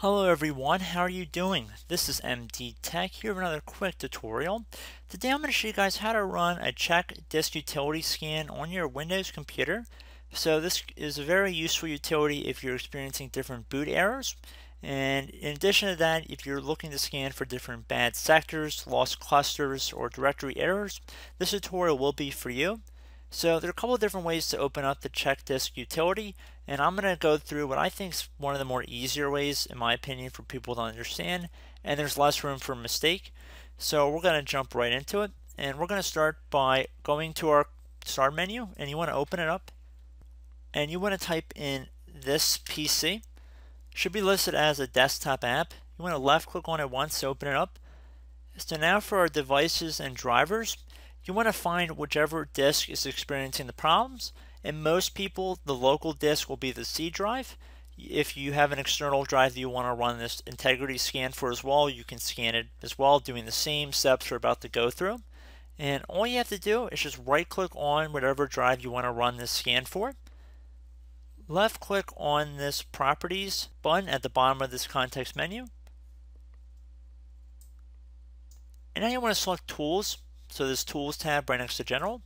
Hello everyone, how are you doing? This is MD Tech here with another quick tutorial. Today I'm going to show you guys how to run a check disk utility scan on your Windows computer. So this is a very useful utility if you're experiencing different boot errors. And in addition to that, if you're looking to scan for different bad sectors, lost clusters, or directory errors, this tutorial will be for you. So there are a couple of different ways to open up the check disk utility and I'm going to go through what I think is one of the more easier ways in my opinion for people to understand and there's less room for mistake. So we're going to jump right into it and we're going to start by going to our start menu and you want to open it up and you want to type in this PC. Should be listed as a desktop app. You want to left click on it once to open it up. So now for our devices and drivers, you want to find whichever disk is experiencing the problems. And most people, the local disk will be the C drive. If you have an external drive that you want to run this integrity scan for as well, you can scan it as well, doing the same steps we're about to go through. And all you have to do is just right click on whatever drive you want to run this scan for. Left click on this properties button at the bottom of this context menu. And now you want to select tools so this Tools tab right next to General.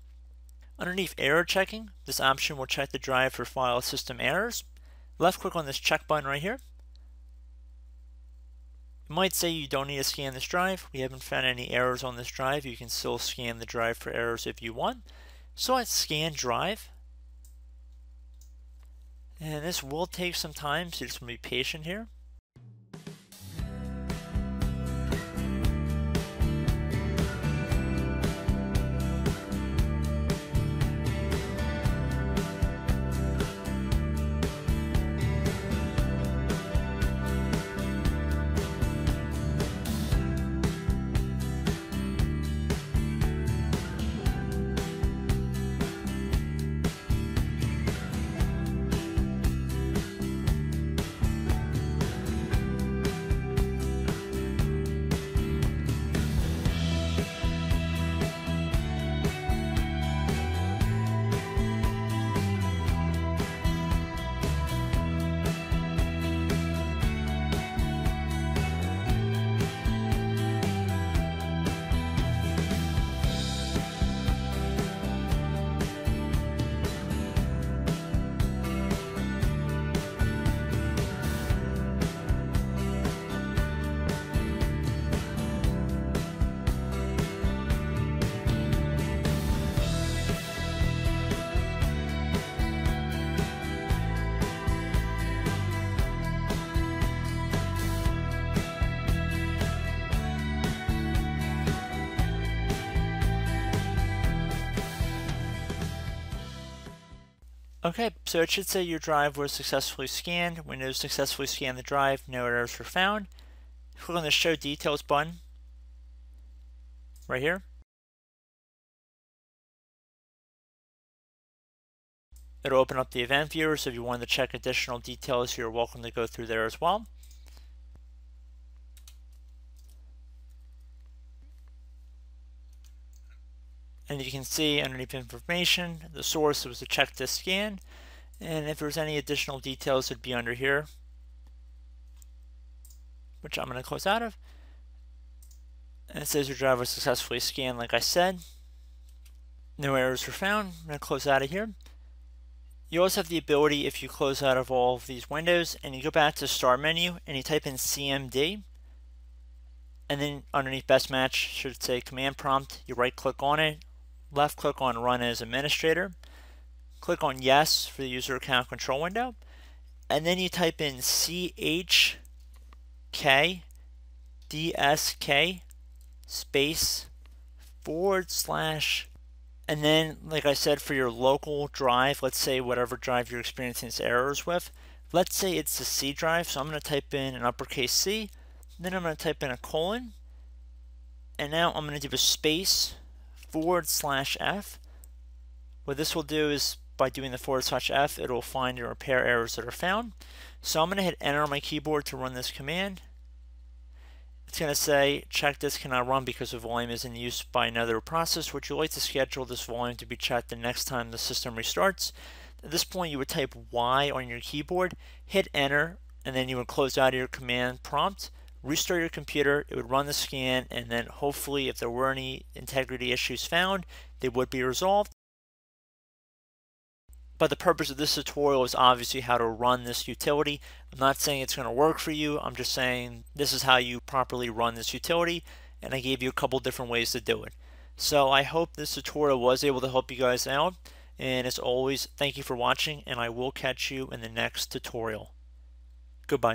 Underneath Error Checking, this option will check the drive for file system errors. Left click on this check button right here. It might say you don't need to scan this drive. We haven't found any errors on this drive. You can still scan the drive for errors if you want. So let's scan drive. And this will take some time, so just be patient here. Okay, so it should say your drive was successfully scanned. Windows successfully scanned the drive, no errors were found. Click on the Show Details button right here. It'll open up the event viewer, so if you wanted to check additional details, you're welcome to go through there as well. And you can see underneath information, the source was a check disk scan. And if there's any additional details, it'd be under here, which I'm going to close out of. And it says your drive was successfully scanned, like I said. No errors were found. I'm going to close out of here. You also have the ability, if you close out of all of these windows, and you go back to Start menu, and you type in CMD, and then underneath Best Match should say Command Prompt. You right click on it, left click on Run as Administrator, click on Yes for the user account control window, and then you type in CHK DSK space forward slash and then like I said for your local drive let's say whatever drive you're experiencing errors with let's say it's the C drive so I'm going to type in an uppercase C then I'm going to type in a colon and now I'm going to do a space forward slash F. What this will do is by doing the forward slash F, it will find and repair errors that are found. So I'm going to hit enter on my keyboard to run this command. It's going to say check disk cannot run because the volume is in use by another process. Would you like to schedule this volume to be checked the next time the system restarts? At this point, you would type Y on your keyboard, hit enter, and then you would close out of your command prompt, restart your computer, it would run the scan, and then hopefully if there were any integrity issues found, they would be resolved. But the purpose of this tutorial is obviously how to run this utility. I'm not saying it's going to work for you. I'm just saying this is how you properly run this utility. And I gave you a couple different ways to do it. So I hope this tutorial was able to help you guys out. And as always, thank you for watching and I will catch you in the next tutorial. Goodbye.